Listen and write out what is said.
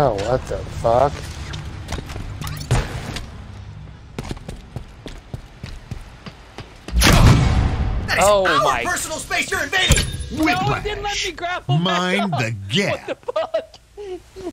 Oh, what the fuck? Oh our my- personal space you're invading! No, it didn't let me grapple. Mind the What gap. the fuck?